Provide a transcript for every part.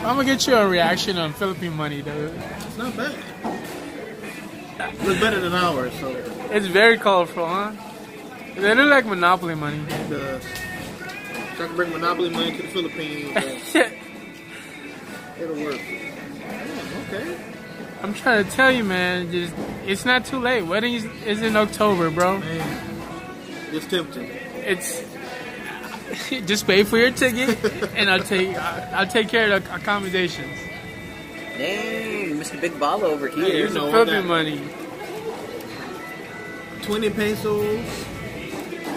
I'm gonna get you a reaction on Philippine money, dude. It's not bad. It's better than ours, so It's very colorful, huh? They look like Monopoly money. does. So I can bring Monopoly money to the Philippines. it'll work. Yeah, okay. I'm trying to tell you, man. Just it's not too late. Wedding is, is in October, bro. Man, it's tempting. It's just pay for your ticket, and I'll take I'll take care of the accommodations. Dang, Mr. Big Ball over Hey, here. you Here's the know, Philippine that- money. 20 pesos,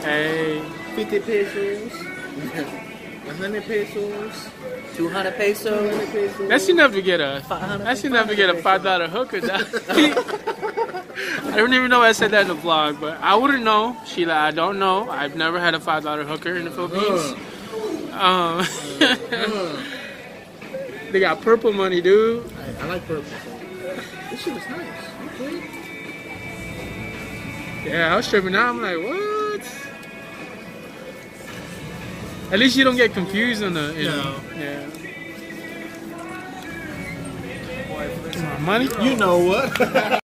Hey, 50 pesos, 100 pesos, 200 pesos. 200 pesos. that's enough to get a 500 that's enough to get a five dollar hooker. I don't even know I said that in the vlog, but I wouldn't know, Sheila. I don't know. I've never had a five dollar hooker in the Philippines. Um, they got purple money, dude. Hey, I like purple. This shit is nice. Okay. Yeah, I was tripping out. I'm like, what? At least you don't get confused on the, you know. Yeah. On, money. You know what?